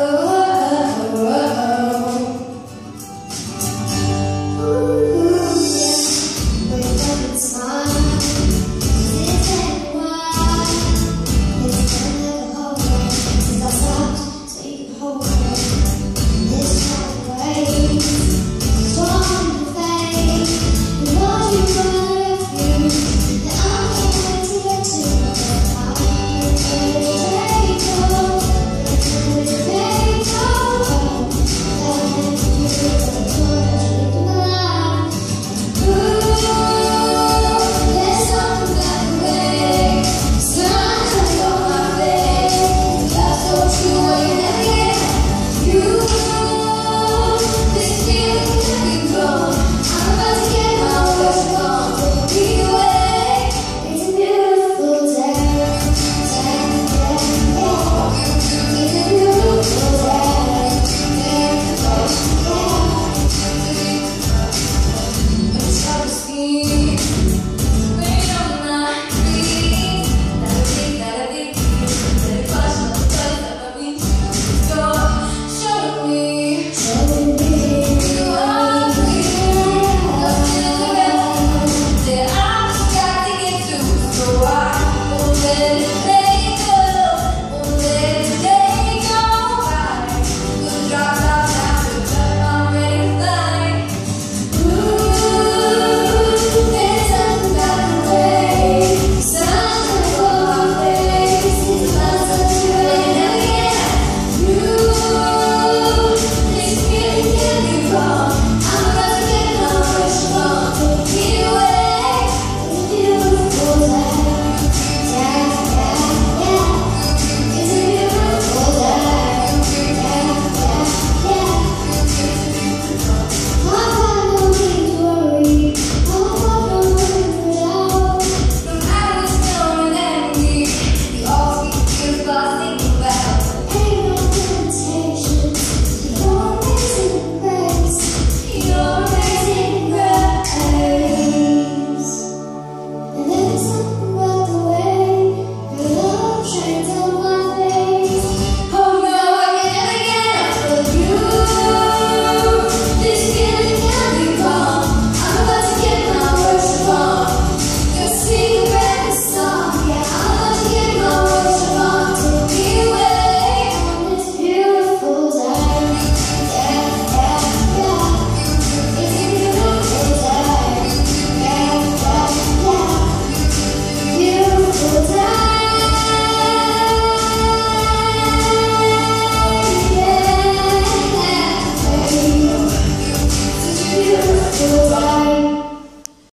Oh.